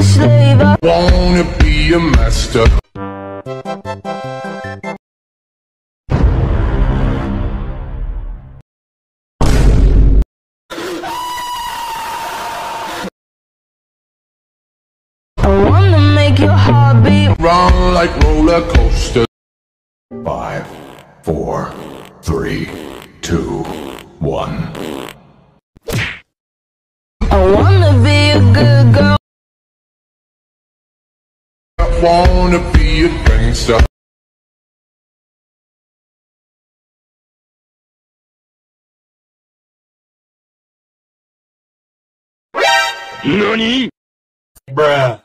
a slave. I Wanna be a master. I wanna make your heart beat. Run like roller coaster. Five, four, three, two, one. I wanna wanna be a gangster. NANI?! Bruh.